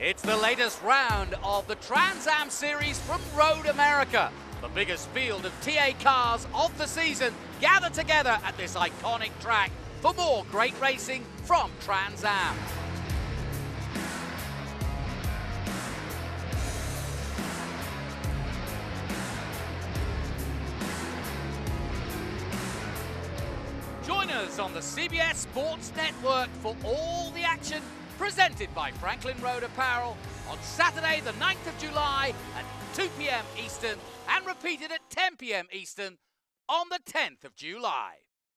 It's the latest round of the Trans Am Series from Road America. The biggest field of TA cars of the season gather together at this iconic track for more great racing from Trans Am. Join us on the CBS Sports Network for all the action presented by Franklin Road Apparel on Saturday, the 9th of July at 2 p.m. Eastern and repeated at 10 p.m. Eastern on the 10th of July.